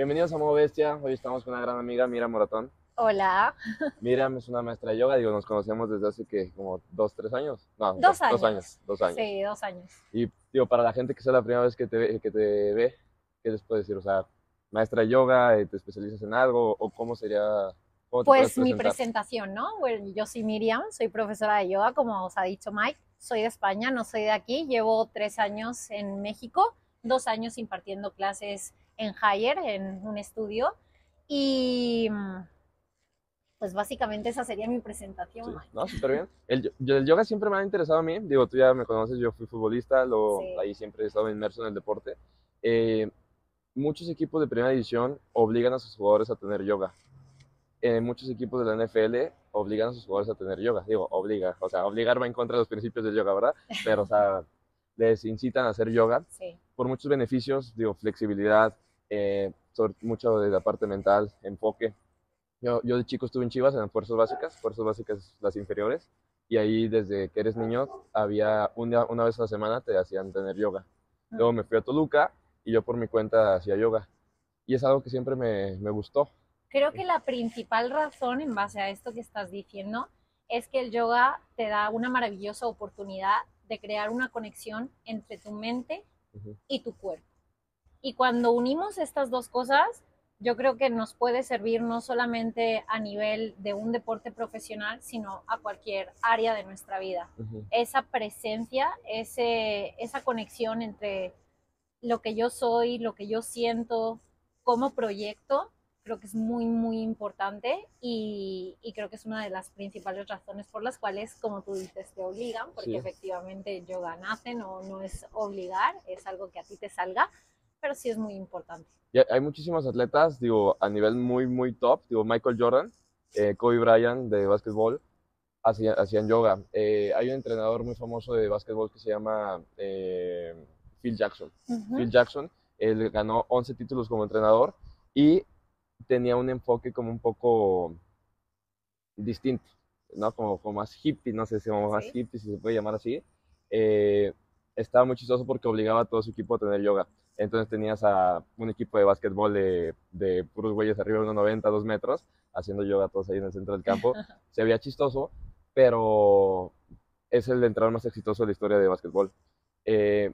Bienvenidos a Modo Bestia. Hoy estamos con una gran amiga, Mira Moratón. Hola. Miriam es una maestra de yoga, digo, nos conocemos desde hace que como dos, tres años. No, Dos años. Dos años, dos años. Sí, dos años. Y digo, para la gente que sea la primera vez que te ve, que te ve ¿qué les puedes decir? O sea, maestra de yoga, eh, ¿te especializas en algo? ¿O cómo sería? cómo Pues mi presentación, ¿no? Bueno, yo soy Miriam, soy profesora de yoga, como os ha dicho Mike. Soy de España, no soy de aquí. Llevo tres años en México, dos años impartiendo clases en Higher, en un estudio. Y mm, pues básicamente esa sería mi presentación, Sí, no, súper bien. El, el yoga siempre me ha interesado a mí. Digo, tú ya me conoces, yo fui futbolista, lo, Sí. ahí siempre he estado inmerso en el deporte. Eh, muchos equipos de primera división obligan a sus jugadores a tener yoga. Eh, muchos equipos de la NFL obligan a sus jugadores a tener yoga. Digo, obliga, o sea, obligar va en contra de los principios del yoga, ¿verdad? Pero, o sea, les incitan a hacer yoga Sí, por muchos beneficios, digo, flexibilidad, eh, sobre- mucho de la parte mental, enfoque. Yo, yo de chico estuve en Chivas en fuerzas básicas, fuerzas básicas las inferiores, y ahí desde que eres niño había una, una vez a la semana te hacían tener yoga. Luego me fui a Toluca y yo por mi cuenta hacía yoga. Y es algo que siempre me, me gustó. Creo que la principal razón en base a esto que estás diciendo es que el yoga te da una maravillosa oportunidad de crear una conexión entre tu mente Ujú. y tu cuerpo. Y cuando unimos estas dos cosas, yo creo que nos puede servir no solamente a nivel de un deporte profesional, sino a cualquier área de nuestra vida. Esa presencia, ese, esa conexión entre lo que yo soy, lo que yo siento, cómo proyecto, creo que es muy, muy importante y, y creo que es una de las principales razones por las cuales, como tú dices, te obligan, porque Sí. efectivamente yoga nace, no, no es obligar, es algo que a ti te salga, pero sí es muy importante. Y hay- muchísimos atletas, digo, a nivel muy, muy top. Digo, Michael Jordan, eh, Kobe Bryant de básquetbol, hacían, hacían yoga. Eh, hay un entrenador muy famoso de básquetbol que se llama eh, Phil Jackson. Ujú. Phil Jackson, él ganó 11 títulos como entrenador y tenía un enfoque como un poco distinto, ¿no? Como, como más hippie, no sé si como más Sí. hippie, si se puede llamar así. Eh, estaba muy chistoso porque obligaba a todo su equipo a tener yoga. Entonces tenías a un equipo de básquetbol de, de puros güeyes arriba de 1,90, 2 metros, haciendo yoga todos ahí en el centro del campo. Se veía chistoso, pero es el entrenador más exitoso de la historia de básquetbol. Eh,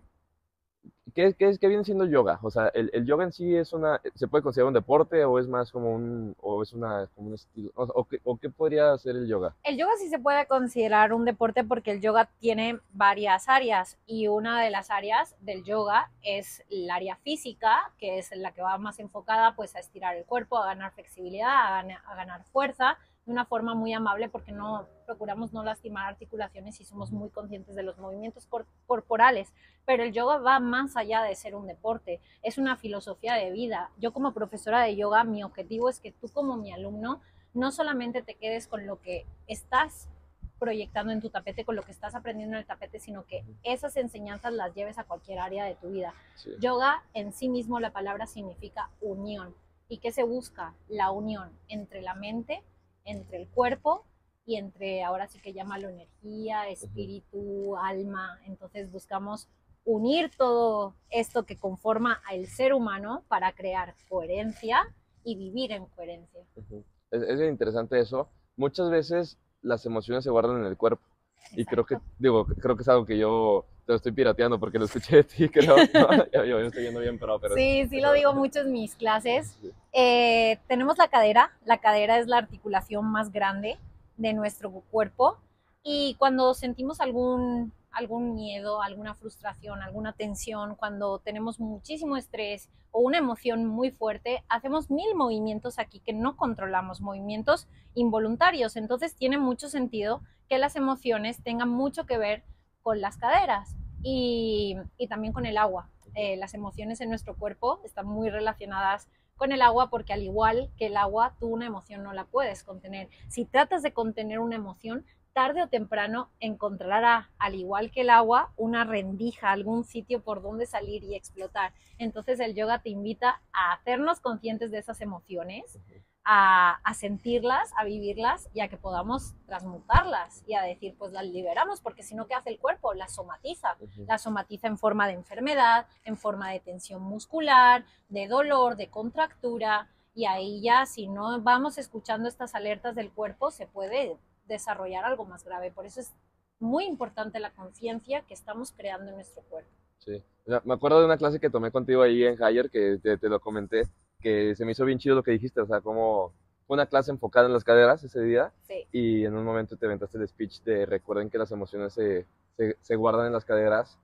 ¿qué, es- qué viene siendo yoga? O sea, el, el yoga en sí es una, ¿se puede considerar un deporte o es más como un, o es una, como un estilo? O, qué, o qué podría ser el yoga? El yoga sí se puede considerar un deporte porque el yoga tiene varias áreas y una de las áreas del yoga es el área física, que es la que va más enfocada pues a estirar el cuerpo, a ganar flexibilidad, a ganar fuerza de una forma muy amable porque no procuramos no lastimar articulaciones y somos muy conscientes de los movimientos cor- corporales. Pero el yoga va más allá de ser un deporte, es una filosofía de vida. Yo como profesora de yoga, mi objetivo es que tú como mi alumno no solamente te quedes con lo que estás proyectando en tu tapete, con lo que estás aprendiendo en el tapete, sino que esas enseñanzas las lleves a cualquier área de tu vida. Sí. Yoga en sí mismo, la palabra significa unión. ¿Y qué se busca? La unión entre la mente, entre el cuerpo y entre, ahora sí que llámalo energía, espíritu, alma. Entonces buscamos unir todo esto que conforma al ser humano para crear coherencia y vivir en coherencia. Es, es interesante eso. Muchas veces las emociones se guardan en el cuerpo. Y creo que, digo, creo que es algo que yo te lo estoy pirateando porque lo escuché de ti, creo. ¿no? Yo, estoy bien, pero... pero Sí, sí lo digo mucho en mis clases. Sí. Eh, tenemos la cadera. La cadera es la articulación más grande de nuestro cuerpo. Y cuando sentimos algún, algún miedo, alguna frustración, alguna tensión, cuando tenemos muchísimo estrés o una emoción muy fuerte, hacemos mil movimientos aquí que no controlamos, movimientos involuntarios. Entonces tiene mucho sentido que las emociones tengan mucho que ver con las caderas y, y también con el agua. Eh, las emociones en nuestro cuerpo están muy relacionadas con el agua porque al igual que el agua, tú una emoción no la puedes contener. Si tratas de contener una emoción, tarde o temprano encontrará, al igual que el agua, una rendija, algún sitio por donde salir y explotar. Entonces el yoga te invita a hacernos conscientes de esas emociones, a, a, sentirlas, a vivirlas y a que podamos transmutarlas y a decir, pues las liberamos, porque si no, ¿qué hace el cuerpo? Las somatiza. Uh -huh. Las somatiza en forma de enfermedad, en forma de tensión muscular, de dolor, de contractura. Y ahí ya, si no vamos escuchando estas alertas del cuerpo, se puede desarrollar algo más grave. Por eso es muy importante la conciencia que estamos creando en nuestro cuerpo. Sí, me acuerdo de una clase que tomé contigo ahí en Higher, que te, te lo comenté, que se me hizo bien chido lo que dijiste, o sea, como una clase enfocada en las caderas ese día sí. y en un momento te aventaste el speech de recuerden que las emociones se, se, se, guardan en las caderas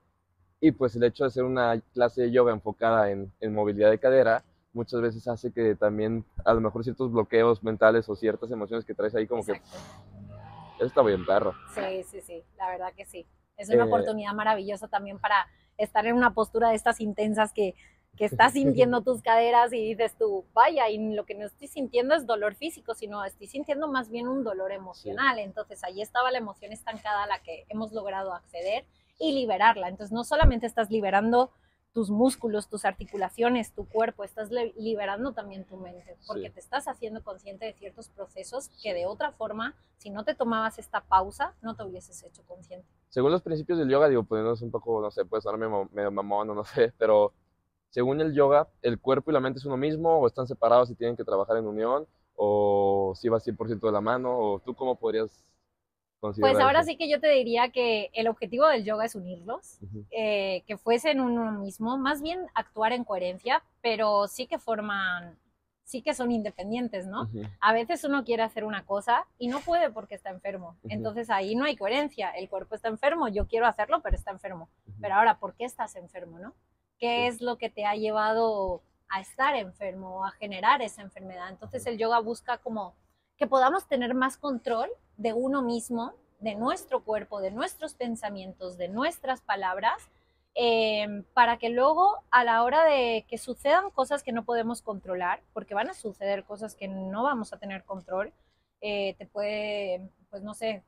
y pues el hecho de hacer una clase de yoga enfocada en, en, movilidad de cadera muchas veces hace que también a lo mejor ciertos bloqueos mentales o ciertas emociones que traes ahí como Exacto. que eso está bien perro. Sí, sí, sí, la verdad que sí. Es una eh, oportunidad maravillosa también para estar en una postura de estas intensas que que estás sintiendo tus caderas y dices tú, vaya, y lo que no estoy sintiendo es dolor físico, sino estoy sintiendo más bien un dolor emocional. Sí. Entonces ahí estaba la emoción estancada a la que hemos logrado acceder y liberarla. Entonces no solamente estás liberando tus músculos, tus articulaciones, tu cuerpo, estás liberando también tu mente, porque sí. te estás haciendo consciente de ciertos procesos que de otra forma, si no te tomabas esta pausa, no te hubieses hecho consciente. Según los principios del yoga, digo, poniéndonos un poco, no sé, puede sonarme medio mamón o no sé, pero según el yoga, el cuerpo y la mente es uno mismo, o están separados y tienen que trabajar en unión, o si va 100% de la mano, o tú cómo podrías considerar Pues ahora eso? sí que yo te diría que el objetivo del yoga es unirlos, uh -huh. eh, que fuesen uno mismo, más bien actuar en coherencia, pero sí que forman, sí que son independientes, ¿no? Uh -huh. A veces uno quiere hacer una cosa y no puede porque está enfermo, uh -huh. entonces ahí no hay coherencia, el cuerpo está enfermo, yo quiero hacerlo, pero está enfermo, pero ahora, ¿por qué estás enfermo, no? Qué es lo que te ha llevado a estar enfermo, a generar esa enfermedad. Entonces el yoga busca como que podamos tener más control de uno mismo, de nuestro cuerpo, de nuestros pensamientos, de nuestras palabras, eh, para que luego a la hora de que sucedan cosas que no podemos controlar, porque van a suceder cosas que no vamos a tener control, eh, te puede, pues no sé,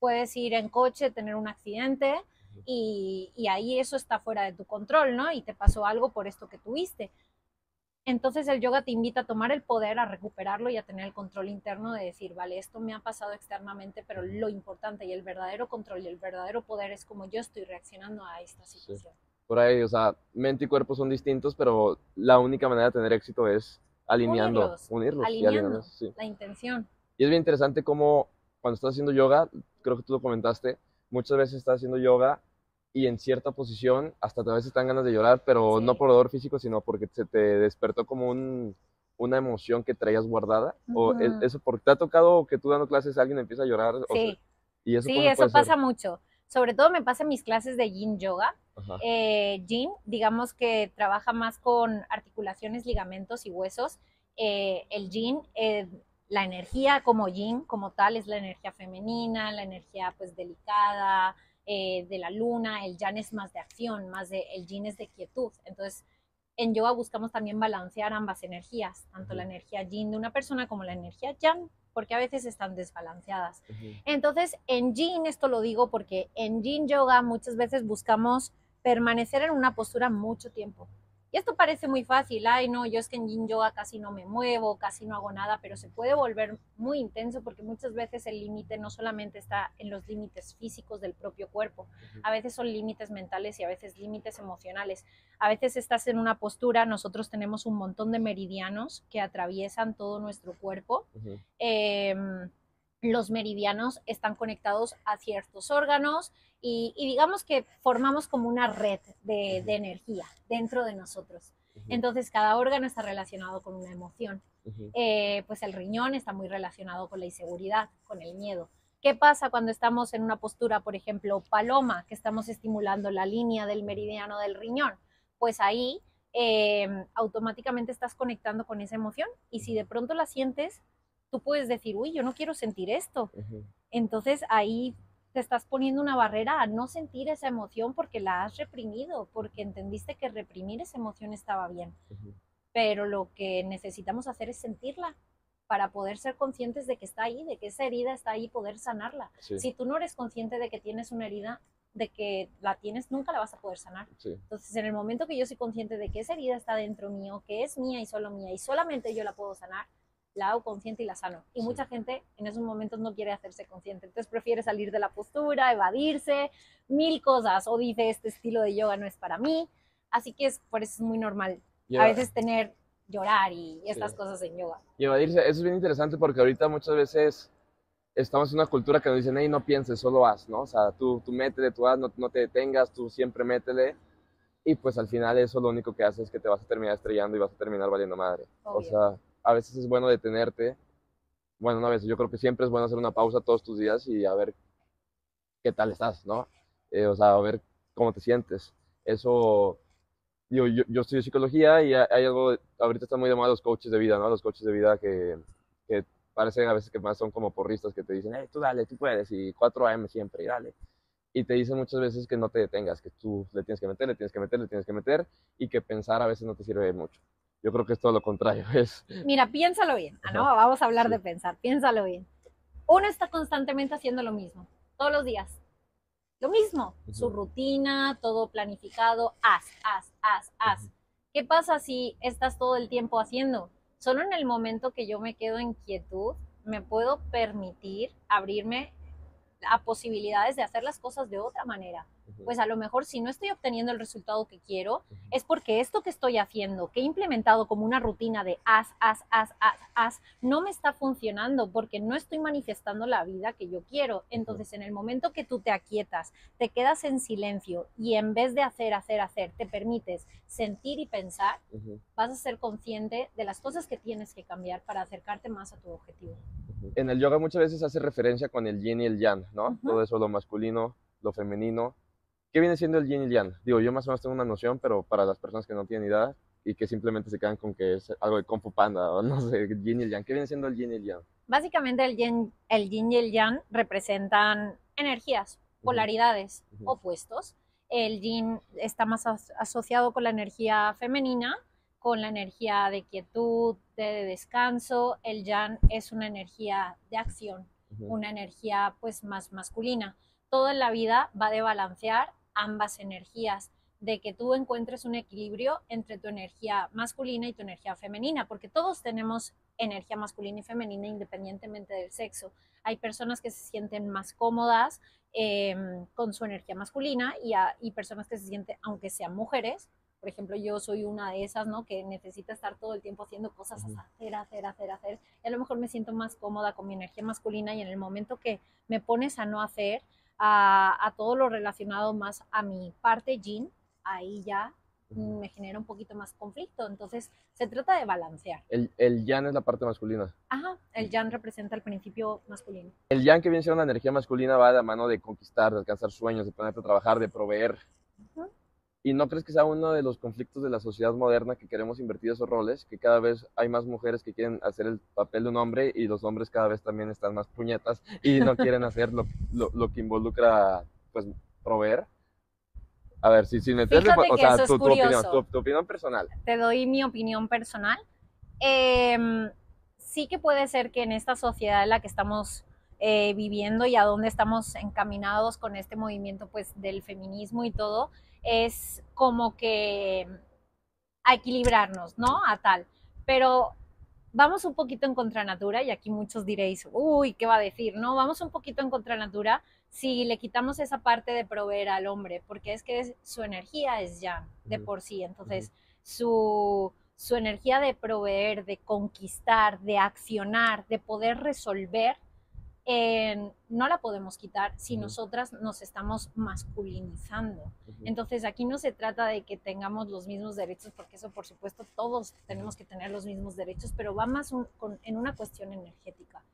puedes ir en coche, tener un accidente, y, y, ahí eso está fuera de tu control, ¿no? Y te pasó algo por esto que tuviste. Entonces el yoga te invita a tomar el poder, a recuperarlo y a tener el control interno de decir, vale, esto me ha pasado externamente, pero lo importante y el verdadero control y el verdadero poder es como yo estoy reaccionando a esta situación. Sí. Por ahí, o sea, mente y cuerpo son distintos, pero la única manera de tener éxito es alineando, unirlos, unirlos alineando sí. la intención. Y es bien interesante cómo cuando estás haciendo yoga, creo que tú lo comentaste, muchas veces estás haciendo yoga y en cierta posición hasta a veces dan ganas de llorar, pero sí. no por dolor físico, sino porque se te despertó como un, una emoción que traías guardada. Uh -huh. O eso, porque te ha tocado que tú dando clases alguien empieza a llorar. Sí, o sea, y eso, sí, eso pasa ser? mucho. Sobre todo me pasa en mis clases de yin yoga. Eh, yin, digamos que trabaja más con articulaciones, ligamentos y huesos. Eh, el yin, eh, la energía como yin, como tal, es la energía femenina, la energía pues delicada, eh, de la luna, el yang es más de acción, más de, el yin es de quietud. Entonces, en yoga buscamos también balancear ambas energías, tanto la energía yin de una persona como la energía yang, porque a veces están desbalanceadas. Uh -huh. Entonces, en yin, esto lo digo porque en yin yoga muchas veces buscamos permanecer en una postura mucho tiempo. Y esto parece muy fácil, ay no, yo es que en yin yoga casi no me muevo, casi no hago nada, pero se puede volver muy intenso porque muchas veces el límite no solamente está en los límites físicos del propio cuerpo, a veces son límites mentales y a veces límites emocionales. A veces estás en una postura, nosotros tenemos un montón de meridianos que atraviesan todo nuestro cuerpo. Uh -huh. eh, los meridianos están conectados a ciertos órganos y, y, digamos que formamos como una red de, de energía dentro de nosotros. Entonces cada órgano está relacionado con una emoción. Uh -huh. eh, pues el riñón está muy relacionado con la inseguridad, con el miedo. ¿Qué pasa cuando estamos en una postura, por ejemplo, paloma, que estamos estimulando la línea del meridiano del riñón? Pues ahí eh, automáticamente estás conectando con esa emoción y si de pronto la sientes, tú puedes decir, uy, yo no quiero sentir esto. Uh -huh. Entonces ahí te estás poniendo una barrera a no sentir esa emoción porque la has reprimido, porque entendiste que reprimir esa emoción estaba bien. Uh -huh. Pero lo que necesitamos hacer es sentirla para poder ser conscientes de que está ahí, de que esa herida está ahí poder sanarla. Sí. Si tú no eres consciente de que tienes una herida, de que la tienes, nunca la vas a poder sanar. Sí. Entonces, en el momento que yo soy consciente de que esa herida está dentro mío, que es mía y solo mía, y solamente yo la puedo sanar, la hago consciente y la sano. Y Sí. mucha gente en esos momentos no quiere hacerse consciente, entonces prefiere salir de la postura, evadirse, mil cosas, o dice este estilo de yoga no es para mí. Así que es, por eso es muy normal a veces tener, llorar y estas Sí. cosas en yoga. Y evadirse, eso es bien interesante porque ahorita muchas veces estamos en una cultura que nos dicen, hey, no pienses, solo haz, ¿no? O sea, tú, tú métele, tú haz, no, no te detengas, tú siempre métele. Y pues al final eso lo único que hace es que te vas a terminar estrellando y vas a terminar valiendo madre. O sea, a veces es bueno detenerte. Bueno, no a veces, yo creo que siempre es bueno hacer una pausa todos tus días y a ver qué tal estás, ¿no? Eh, o sea, a ver cómo te sientes. Eso, digo, yo, yo estudio psicología y hay algo, ahorita están muy de moda los coaches de vida, ¿no? Los coaches de vida que, que parecen a veces que más son como porristas que te dicen, hey, tú dale, tú puedes, y 4 AM siempre, y dale. Y te dicen muchas veces que no te detengas, que tú le tienes que meter, le tienes que meter, le tienes que meter, y que pensar a veces no te sirve mucho. Yo creo que es todo lo contrario, es... Mira, piénsalo bien, ¿ah, ¿no? Vamos a hablar Sí. de pensar, piénsalo bien. Uno está constantemente haciendo lo mismo, todos los días. Lo mismo, su rutina, todo planificado, haz, haz, haz, haz. Ujú. ¿Qué pasa si estás todo el tiempo haciendo? Solo en el momento que yo me quedo en quietud, me puedo permitir abrirme a posibilidades de hacer las cosas de otra manera. Pues a lo mejor si no estoy obteniendo el resultado que quiero, es porque esto que estoy haciendo, que he implementado como una rutina de haz, haz, haz, haz, haz, no me está funcionando porque no estoy manifestando la vida que yo quiero. Entonces, en el momento que tú te aquietas, te quedas en silencio y en vez de hacer, hacer, hacer, te permites sentir y pensar, vas a ser consciente de las cosas que tienes que cambiar para acercarte más a tu objetivo. En el yoga muchas veces hace referencia con el yin y el yang, ¿no? Todo eso, lo masculino, lo femenino. ¿Qué viene siendo el yin y yang? Digo, yo más o menos tengo una noción, pero para las personas que no tienen idea y que simplemente se quedan con que es algo de Kung Fu Panda o no sé, yin y yang. ¿Qué viene siendo el yin y el yang? Básicamente el yin, el yin y el yang representan energías, polaridades, Ujú. opuestos. El yin está más as- asociado con la energía femenina, con la energía de quietud, de descanso. El yang es una energía de acción, ujú, una energía pues más masculina. Todo en la vida va de balancear ambas energías, de que tú encuentres un equilibrio entre tu energía masculina y tu energía femenina, porque todos tenemos energía masculina y femenina independientemente del sexo. Hay personas que se sienten más cómodas eh, con su energía masculina y, a- y personas que se sienten, aunque sean mujeres, por ejemplo, yo soy una de esas, ¿no? Que necesita estar todo el tiempo haciendo cosas, Ujú. hacer, hacer, hacer, hacer. Y a lo mejor me siento más cómoda con mi energía masculina y en el momento que me pones a no hacer, a, a todo lo relacionado más a mi parte yin, ahí ya me genera un poquito más conflicto. Entonces, se trata de balancear. El, el yang es la parte masculina. Ajá, el yang representa el principio masculino. El yang que viene siendo una energía masculina va de la mano de conquistar, de alcanzar sueños, de ponerte a trabajar, de proveer. ¿Y no crees que sea uno de los conflictos de la sociedad moderna que queremos invertir esos roles? Que cada vez hay más mujeres que quieren hacer el papel de un hombre y los hombres cada vez también están más puñetas y no quieren hacer lo, lo- lo que involucra, pues, proveer. A ver, si sin meterle, Fíjate o sea, tu, tu opinión, tu, tu opinión personal. te doy mi opinión personal. Eh, sí que puede ser que en esta sociedad en la que estamos eh, viviendo y a donde estamos encaminados con este movimiento pues del feminismo y todo, es como que a equilibrarnos, ¿no? A tal. Pero vamos un poquito en contranatura y aquí muchos diréis, uy, ¿qué va a decir? No, vamos un poquito en contranatura si le quitamos esa parte de proveer al hombre, porque es que es- su energía es ya de por sí, entonces su, su energía de proveer, de conquistar, de accionar, de poder resolver, eh, no la podemos quitar si nosotras nos estamos masculinizando. Entonces aquí no se trata de que tengamos los mismos derechos, porque eso por supuesto todos tenemos que tener los mismos derechos, pero va más un- con- en una cuestión energética.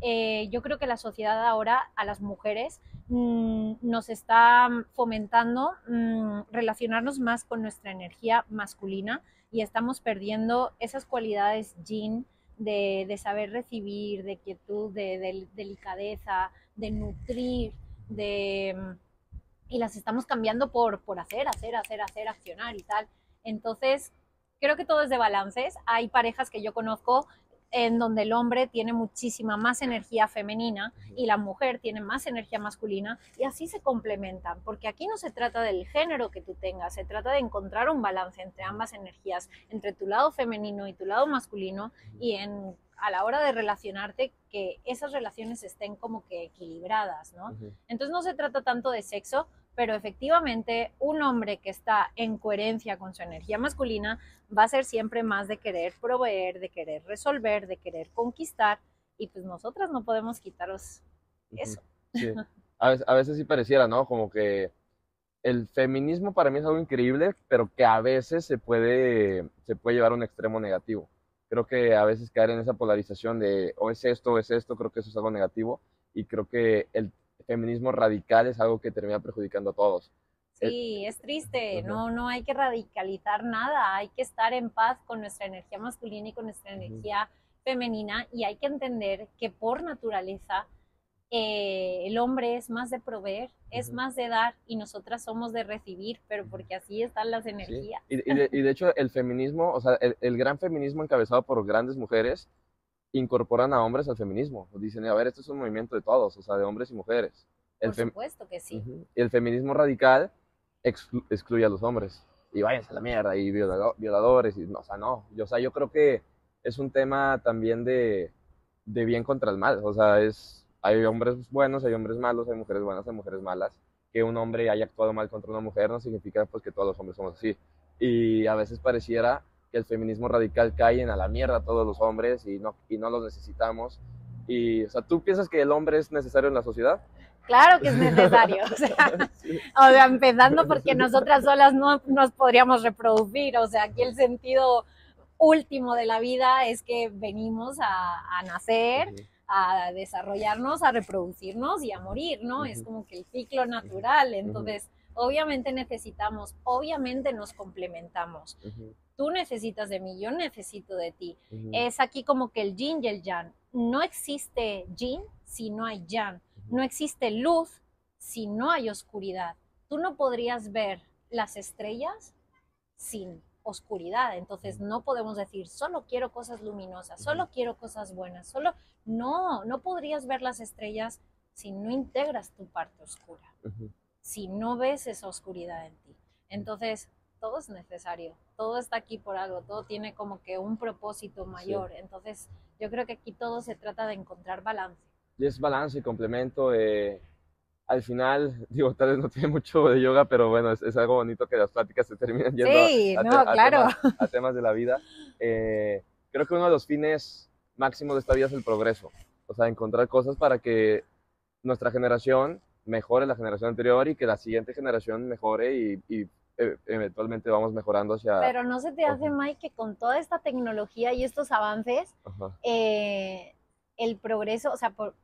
Eh, yo creo que la sociedad ahora a las mujeres mm, nos está fomentando mm, relacionarnos más con nuestra energía masculina y estamos perdiendo esas cualidades yin de, saber recibir, de quietud, de, de delicadeza, de nutrir, de mm, y las estamos cambiando por, por hacer, hacer, hacer, hacer, accionar y tal. Entonces, creo que todo es de balances. Hay parejas que yo conozco en donde el hombre tiene muchísima más energía femenina y la mujer tiene más energía masculina y así se complementan, porque aquí no se trata del género que tú tengas, se trata de encontrar un balance entre ambas energías, entre tu lado femenino y tu lado masculino y en a la hora de relacionarte que esas relaciones estén como que equilibradas, ¿no? Entonces no se trata tanto de sexo, pero efectivamente un hombre que está en coherencia con su energía masculina va a ser siempre más de querer proveer, de querer resolver, de querer conquistar, y pues nosotras no podemos quitaros eso. Sí. A, veces, sí pareciera, ¿no? Como que el feminismo para mí es algo increíble, pero que a veces se puede, se puede llevar a un extremo negativo. Creo que a veces caer en esa polarización de o es esto o es esto, creo que eso es algo negativo y creo que el feminismo radical es algo que termina perjudicando a todos. Sí, es triste, no, no hay que radicalizar nada, hay que estar en paz con nuestra energía masculina y con nuestra energía femenina y hay que entender que por naturaleza eh, el hombre es más de proveer, es más de dar y nosotras somos de recibir, pero porque así están las energías. Y, de, hecho el feminismo, o sea, el, gran feminismo encabezado por grandes mujeres, incorporan a hombres al feminismo. Dicen, a ver, esto es un movimiento de todos, o sea, de hombres y mujeres. El Por supuesto que sí. Y el feminismo radical excluye a los hombres. Y váyanse a la mierda, y violadores, y no, o sea, no. Yo, o sea, yo creo que es un tema también de, de bien contra el mal. O sea, es, hay hombres buenos, hay hombres malos, hay mujeres buenas, hay mujeres malas. Que un hombre haya actuado mal contra una mujer no significa pues, que todos los hombres somos así. Y a veces pareciera que el feminismo radical cae en a la mierda a todos los hombres y no, y no los necesitamos. Y, o sea, ¿tú piensas que el hombre es necesario en la sociedad? Claro que es necesario. O sea, empezando porque nosotras solas no nos podríamos reproducir. O sea, aquí el sentido último de la vida es que venimos a, nacer, a desarrollarnos, a reproducirnos y a morir, ¿no? Es como que el ciclo natural. Entonces, obviamente necesitamos, obviamente nos complementamos tú necesitas de mí, yo necesito de ti. Es aquí como que el yin y el yang. No existe yin si no hay yang. No existe luz si no hay oscuridad. Tú no podrías ver las estrellas sin oscuridad. Entonces no podemos decir, solo quiero cosas luminosas, solo quiero cosas buenas, solo... No, no podrías ver las estrellas si no integras tu parte oscura, si no ves esa oscuridad en ti. Entonces, todo es necesario, todo está aquí por algo, todo tiene como que un propósito mayor. Entonces, yo creo que aquí todo se trata de encontrar balance. Y es balance y complemento. Eh, al final, digo, tal vez no tiene mucho de yoga, pero bueno, es, algo bonito que las pláticas se terminan yendo a, claro. temas, de la vida. Eh, creo que uno de los fines máximos de esta vida es el progreso. O sea, encontrar cosas para que nuestra generación mejore la generación anterior y que la siguiente generación mejore y, y e, eventualmente vamos mejorando hacia... Pero no se te hace, Mike, que con toda esta tecnología y estos avances, eh, el progreso, o sea, por,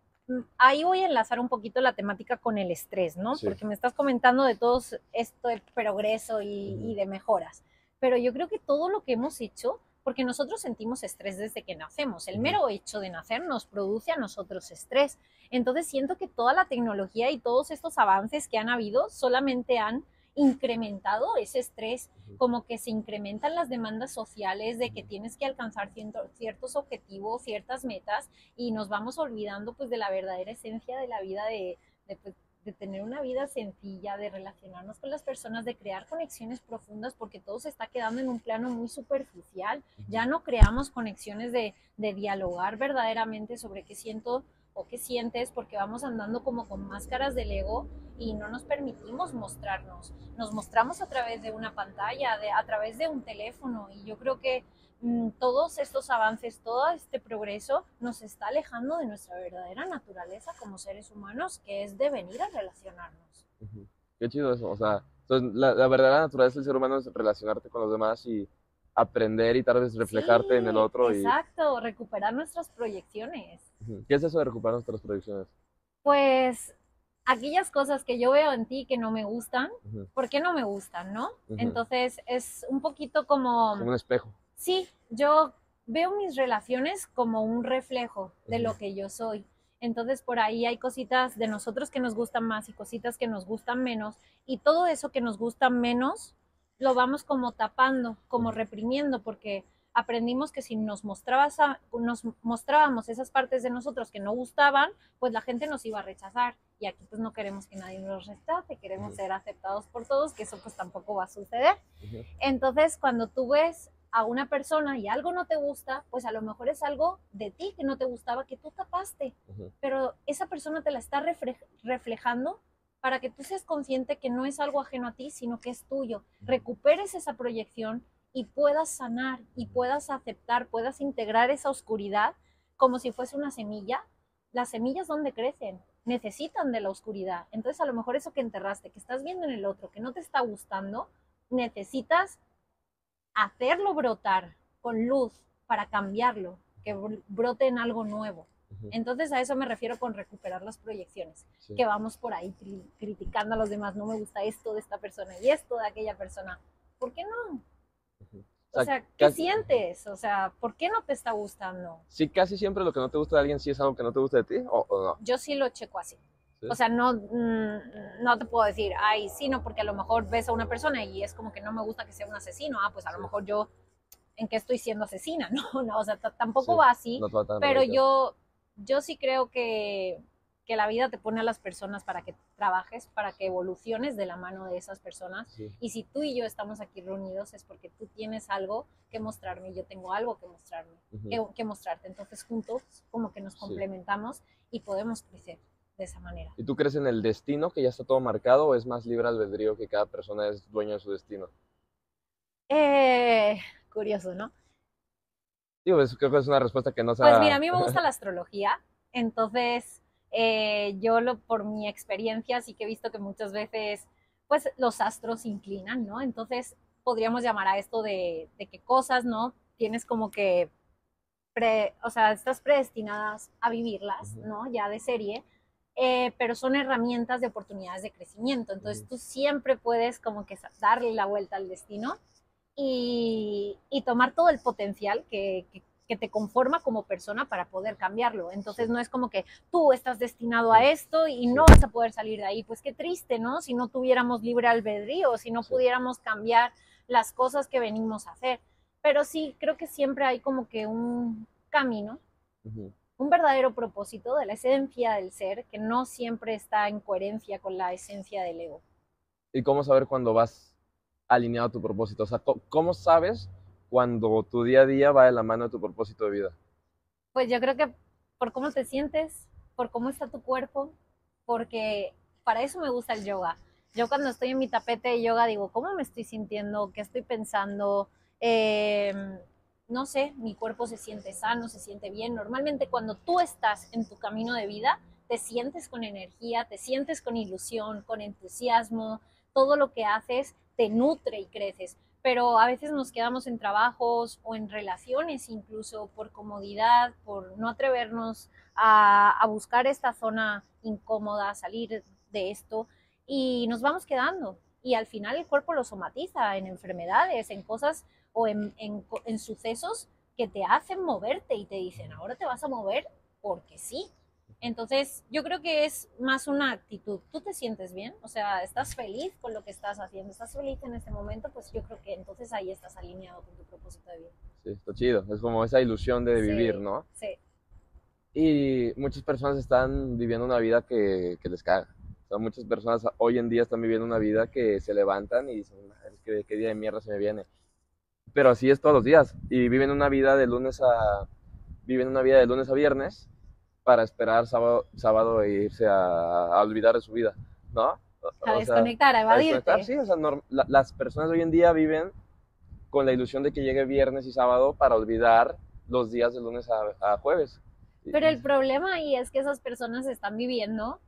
ahí voy a enlazar un poquito la temática con el estrés, ¿no? Porque me estás comentando de todo esto de progreso y, de mejoras. Pero yo creo que todo lo que hemos hecho, porque nosotros sentimos estrés desde que nacemos, el mero hecho de nacer nos produce a nosotros estrés. Entonces siento que toda la tecnología y todos estos avances que han habido solamente han incrementado ese estrés, como que se incrementan las demandas sociales de que tienes que alcanzar ciertos objetivos, ciertas metas y nos vamos olvidando pues de la verdadera esencia de la vida, de, pues, de, tener una vida sencilla, de relacionarnos con las personas, de crear conexiones profundas, porque todo se está quedando en un plano muy superficial. Ya no creamos conexiones de, de dialogar verdaderamente sobre qué siento o qué sientes, porque vamos andando como con máscaras del ego y no nos permitimos mostrarnos. Nos mostramos a través de una pantalla, de, a través de un teléfono y yo creo que mm, todos estos avances, todo este progreso nos está alejando de nuestra verdadera naturaleza como seres humanos, que es de venir a relacionarnos. Qué chido eso, o sea, entonces la, la verdadera naturaleza del ser humano es relacionarte con los demás y aprender y tal vez reflejarte en el otro. Exacto, recuperar nuestras proyecciones. ¿Qué es eso de recuperar nuestras proyecciones? Pues aquellas cosas que yo veo en ti que no me gustan, ¿por qué no me gustan, no? Entonces es un poquito como... Como un espejo. Sí, yo veo mis relaciones como un reflejo de lo que yo soy. Entonces por ahí hay cositas de nosotros que nos gustan más y cositas que nos gustan menos. Y todo eso que nos gusta menos lo vamos como tapando, como reprimiendo, porque aprendimos que si nos, mostrabas nos mostrábamos esas partes de nosotros que no gustaban, pues la gente nos iba a rechazar. Y aquí pues no queremos que nadie nos rechace, queremos ser aceptados por todos, que eso pues tampoco va a suceder. Entonces, cuando tú ves a una persona y algo no te gusta, pues a lo mejor es algo de ti que no te gustaba, que tú tapaste, pero esa persona te la está reflejando para que tú seas consciente que no es algo ajeno a ti, sino que es tuyo. Recuperes esa proyección y puedas sanar y puedas aceptar, puedas integrar esa oscuridad como si fuese una semilla. Las semillas donde crecen necesitan de la oscuridad. Entonces a lo mejor eso que enterraste, que estás viendo en el otro, que no te está gustando, necesitas hacerlo brotar con luz para cambiarlo, que brote en algo nuevo. Entonces a eso me refiero con recuperar las proyecciones, que vamos por ahí criticando a los demás, no me gusta esto de esta persona y esto de aquella persona. ¿Por qué no? O sea, ¿qué sientes? O sea, ¿por qué no te está gustando? Sí, casi siempre lo que no te gusta de alguien sí es algo que no te gusta de ti, ¿o, no? Yo sí lo checo así. O sea, no, mm, no te puedo decir, ay, sí, no, porque a lo mejor ves a una persona y es como que no me gusta que sea un asesino. Ah, pues a lo mejor yo, ¿en qué estoy siendo asesina? No, no, o sea, tampoco va así. pero yo, yo sí creo que, que, la vida te pone a las personas para que trabajes, para que evoluciones de la mano de esas personas. Y si tú y yo estamos aquí reunidos es porque tú tienes algo que mostrarme y yo tengo algo que mostrarme, que, mostrarte. Entonces juntos como que nos complementamos y podemos crecer de esa manera. ¿Y tú crees en el destino que ya está todo marcado o es más libre albedrío que cada persona es dueño de su destino? Eh, curioso, ¿no? Digo, creo que es una respuesta que no se Pues mira, a mí me gusta la astrología, entonces eh, yo lo, por mi experiencia sí que he visto que muchas veces pues los astros se inclinan, ¿no? Entonces podríamos llamar a esto de, de que cosas, ¿no? Tienes como que, o sea, estás predestinadas a vivirlas, ¿no? Ya de serie, eh, pero son herramientas de oportunidades de crecimiento. Entonces tú siempre puedes como que darle la vuelta al destino y, tomar todo el potencial que, te conforma como persona para poder cambiarlo. Entonces no es como que tú estás destinado a esto y no vas a poder salir de ahí. Pues qué triste, ¿no? Si no tuviéramos libre albedrío, si no pudiéramos cambiar las cosas que venimos a hacer. Pero sí, creo que siempre hay como que un camino un verdadero propósito de la esencia del ser que no siempre está en coherencia con la esencia del ego. ¿Y cómo saber cuando vas alineado a tu propósito? O sea, ¿cómo sabes cuando tu día a día va de la mano de tu propósito de vida? Pues yo creo que por cómo te sientes, por cómo está tu cuerpo, porque para eso me gusta el yoga. Yo cuando estoy en mi tapete de yoga digo, ¿cómo me estoy sintiendo? ¿Qué estoy pensando? Eh, no sé, mi cuerpo se siente sano, se siente bien. Normalmente cuando tú estás en tu camino de vida, te sientes con energía, te sientes con ilusión, con entusiasmo, todo lo que haces te nutre y creces. Pero a veces nos quedamos en trabajos o en relaciones incluso por comodidad, por no atrevernos a, buscar esta zona incómoda, salir de esto y nos vamos quedando. Y al final el cuerpo lo somatiza en enfermedades, en cosas o en, sucesos que te hacen moverte y te dicen, ahora te vas a mover porque sí. Entonces, yo creo que es más una actitud. ¿Tú te sientes bien? O sea, ¿estás feliz con lo que estás haciendo? ¿Estás feliz en este momento? Pues yo creo que entonces ahí estás alineado con tu propósito de vida. Sí, está chido. Es como esa ilusión de vivir, ¿no? Sí. Y muchas personas están viviendo una vida que, que les caga. O sea, muchas personas hoy en día están viviendo una vida que se levantan y dicen, ¿qué, qué día de mierda se me viene? pero así es todos los días y viven una vida de lunes a viven una vida de lunes a viernes para esperar sábado, sábado e irse a, olvidar de su vida, ¿no? a desconectar, a evadirte. sí, o sea, las personas hoy en día viven con la ilusión de que llegue viernes y sábado para olvidar los días de lunes a, a jueves. Pero el problema ahí es que esas personas están viviendo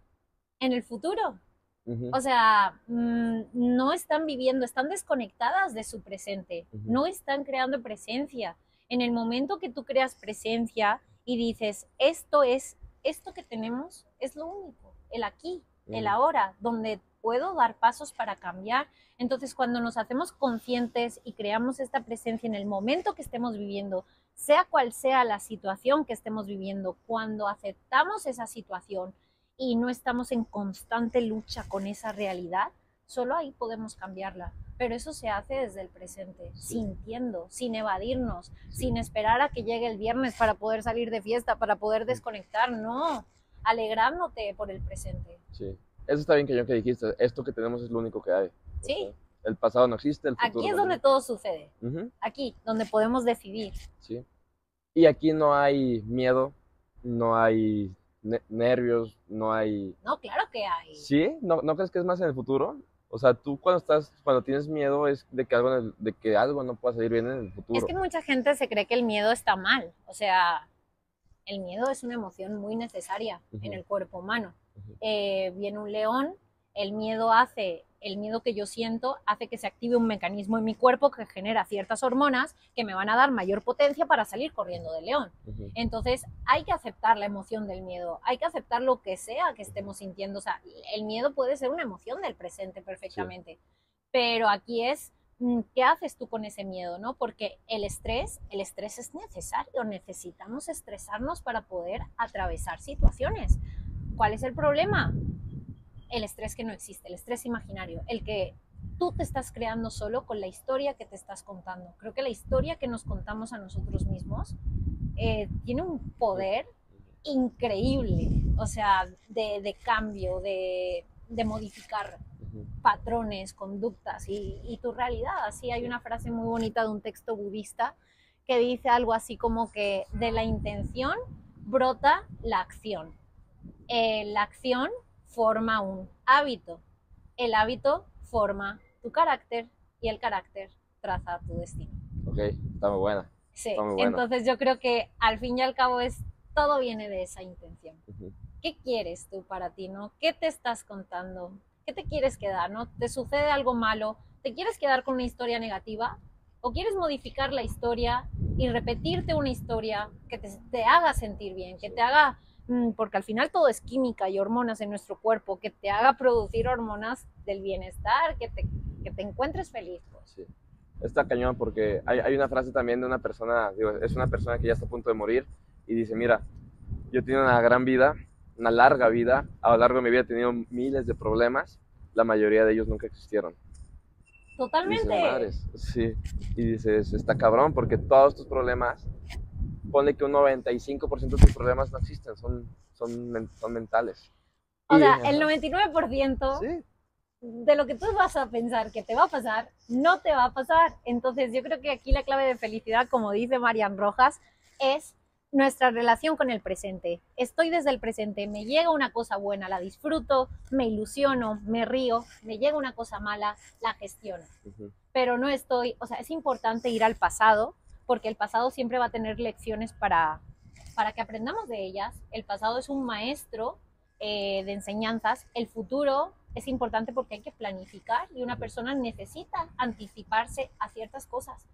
en el futuro. O sea, mm, no están viviendo, están desconectadas de su presente, no están creando presencia. En el momento que tú creas presencia y dices, esto es, esto que tenemos es lo único, el aquí, el ahora, donde puedo dar pasos para cambiar. Entonces, cuando nos hacemos conscientes y creamos esta presencia en el momento que estemos viviendo, sea cual sea la situación que estemos viviendo, cuando aceptamos esa situación, y no estamos en constante lucha con esa realidad, Solo ahí podemos cambiarla. Pero eso se hace desde el presente, Sí. sintiendo, sin evadirnos, Sí. sin esperar a que llegue el viernes para poder salir de fiesta, para poder desconectar. No, alegrándote por el presente. Sí. Eso está bien que yo que dijiste. Esto que tenemos es lo único que hay. O Sí. sea, el pasado no existe, el futuro Aquí es no donde todo sucede. Aquí, donde podemos decidir. Sí. Y aquí no hay miedo, no hay ne- nervios, no hay... No, claro que hay. ¿Sí? ¿No, ¿No crees que es más en el futuro? O sea, tú cuando estás, cuando tienes miedo es de que algo, de que algo no pueda salir bien en el futuro. Es que mucha gente se cree que el miedo está mal. O sea, el miedo es una emoción muy necesaria en el cuerpo humano. Eh, viene un león, el miedo hace, el miedo que yo siento hace que se active un mecanismo en mi cuerpo que genera ciertas hormonas que me van a dar mayor potencia para salir corriendo del león. Entonces hay que aceptar la emoción del miedo, hay que aceptar lo que sea que estemos sintiendo. O sea, el miedo puede ser una emoción del presente perfectamente, pero aquí es mm, qué haces tú con ese miedo, ¿no? Porque el estrés, el estrés es necesario, necesitamos estresarnos para poder atravesar situaciones. ¿Cuál es el problema? El estrés que no existe, el estrés imaginario, el que tú te estás creando solo con la historia que te estás contando. Creo que la historia que nos contamos a nosotros mismos eh, tiene un poder increíble, o sea, de, de cambio, de, de modificar patrones, conductas y, y tu realidad. Así hay una frase muy bonita de un texto budista que dice algo así como que de la intención brota la acción. Eh, la acción forma un hábito. El hábito forma tu carácter y el carácter traza tu destino. Ok, está muy buena. Sí, Está muy bueno. entonces yo creo que al fin y al cabo es todo viene de esa intención. Ujú. ¿Qué quieres tú para ti, no? ¿Qué te estás contando? ¿Qué te quieres quedar, no? ¿Te sucede algo malo? ¿Te quieres quedar con una historia negativa? ¿O quieres modificar la historia y repetirte una historia que te, te haga sentir bien, que te haga, porque al final todo es química y hormonas en nuestro cuerpo, que te haga producir hormonas del bienestar, que te, que te encuentres feliz? Pues. Sí. Está cañón porque hay, hay una frase también de una persona, digo, es una persona que ya está a punto de morir y dice, mira, yo he tenido una gran vida, una larga vida, a lo largo de mi vida he tenido miles de problemas, la mayoría de ellos nunca existieron. Y dices, Totalmente. Sí, y dices, está cabrón porque todos tus problemas, ponle que un 95% de tus problemas no existen, son, son, men- son mentales. O Y- sea, el ajá. 99% Sí, de lo que tú vas a pensar que te va a pasar, no te va a pasar. Entonces yo creo que aquí la clave de felicidad, como dice Marian Rojas, es nuestra relación con el presente. Estoy desde el presente, me llega una cosa buena, la disfruto, me ilusiono, me río, me llega una cosa mala, la gestiono. ujú, Pero no estoy, o sea, es importante ir al pasado, porque el pasado siempre va a tener lecciones para, para que aprendamos de ellas. El pasado es un maestro eh, de enseñanzas. El futuro es importante porque hay que planificar y una persona necesita anticiparse a ciertas cosas.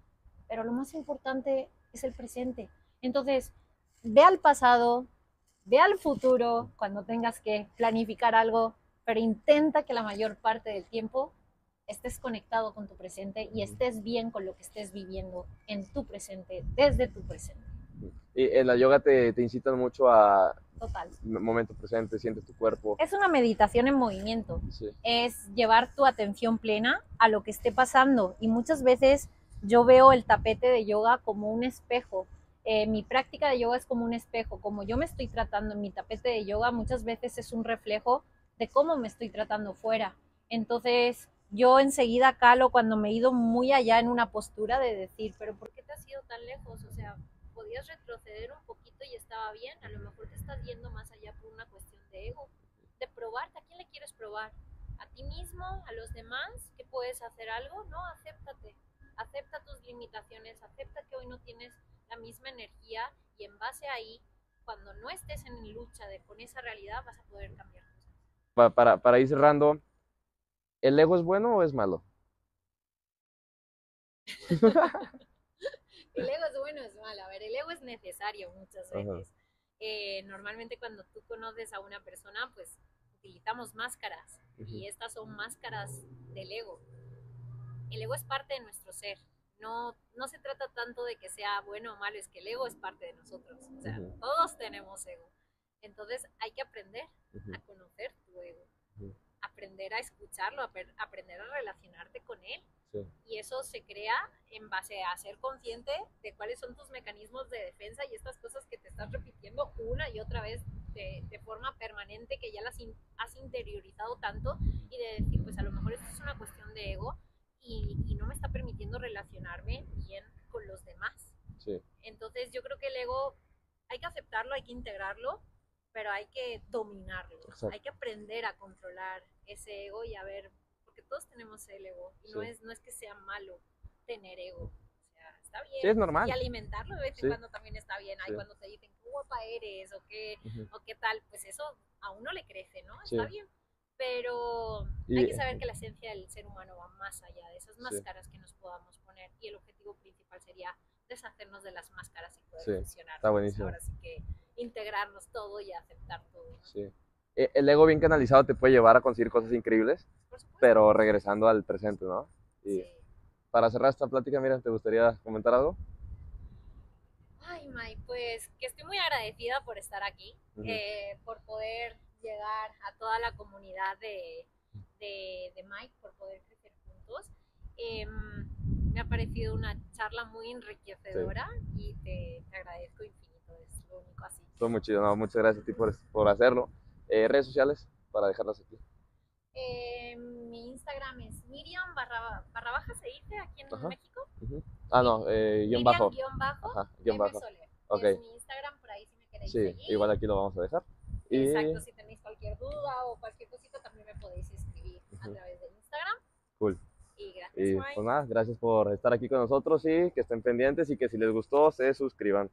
Pero lo más importante es el presente. Entonces, ve al pasado, ve al futuro cuando tengas que planificar algo, pero intenta que la mayor parte del tiempo estés conectado con tu presente y estés bien con lo que estés viviendo en tu presente, desde tu presente. Y en la yoga te, te incitan mucho a Total. momento presente, siente tu cuerpo. Es una meditación en movimiento. Sí. es llevar tu atención plena a lo que esté pasando. Y muchas veces yo veo el tapete de yoga como un espejo. Eh, mi práctica de yoga es como un espejo. Como yo me estoy tratando en mi tapete de yoga, muchas veces es un reflejo de cómo me estoy tratando fuera. Entonces, yo enseguida calo cuando me he ido muy allá en una postura de decir, pero ¿por qué te has ido tan lejos? O sea, podías retroceder un poquito y estaba bien. A lo mejor te estás yendo más allá por una cuestión de ego, de probarte. ¿A quién le quieres probar? ¿A ti mismo? ¿A los demás? ¿Que puedes hacer algo? No, acéptate. Acepta tus limitaciones, acepta que hoy no tienes la misma energía y en base ahí, cuando no estés en lucha de, con esa realidad, vas a poder cambiar para, para ir cerrando, ¿el ego es bueno o es malo? El ego es bueno o es malo. A ver, el ego es necesario muchas veces. Eh, normalmente cuando tú conoces a una persona, pues utilizamos máscaras y estas son máscaras del ego. El ego es parte de nuestro ser. No, no se trata tanto de que sea bueno o malo, es que el ego es parte de nosotros. O sea, todos tenemos ego. Entonces hay que aprender a conocer tu ego, Ujú. a aprender a escucharlo, aper- aprender a relacionarte con él. Sí. Y eso se crea en base a ser consciente de cuáles son tus mecanismos de defensa y estas cosas que te estás repitiendo una y otra vez de, de forma permanente, que ya las in- has interiorizado tanto y de decir, pues a lo mejor esto es una cuestión de ego y, y no me está permitiendo relacionarme bien con los demás. Sí, Entonces yo creo que el ego hay que aceptarlo, hay que integrarlo, pero hay que dominarlo. Exacto. Hay que aprender a controlar ese ego y a ver, porque todos tenemos el ego y no, Sí. es, no es que sea malo tener ego. O sea, está bien. sí es normal. Y alimentarlo de vez en Sí. cuando también está bien. Ay, Sí. cuando te dicen qué guapa eres o qué, Ujú. o qué tal, pues eso a uno le crece, ¿no? Sí. Está bien. Pero Y- hay que saber que la esencia del ser humano va más allá de esas Sí. máscaras que nos podamos poner. Y el objetivo principal sería deshacernos de las máscaras y poder Sí, funcionar. está buenísimo. Ahora sí que integrarnos todo y aceptar todo. ¿no? Sí. E- El ego bien canalizado te puede llevar a conseguir cosas increíbles, pero regresando al presente, ¿no? Y Sí. para cerrar esta plática, mira, ¿te gustaría comentar algo? Ay, May, pues que estoy muy agradecida por estar aquí, Ujú. eh, por poder llegar a toda la comunidad de, de, de Mike, por poder crecer juntos. Em, me ha parecido una charla muy enriquecedora y te, te agradezco infinito, único así. Fue muy chido, no, muchas gracias a ti por, por hacerlo. Eh, redes sociales, para dejarlas aquí. Eh, mi Instagram es Miriam barra, barra baja, se dice aquí en Ajá. México. Ah, no, eh, guion bajo. Guión bajo. Ajá, guion bajo. Soler. Ok. Es mi Instagram, por ahí si me queréis Sí, seguir. igual aquí lo vamos a dejar. Y Exacto, si tenéis cualquier duda o cualquier cosita también me podéis escribir a Ujú. través de Instagram. Cool. Y gracias, Y pues nada, gracias por estar aquí con nosotros y que estén pendientes y que si les gustó se suscriban.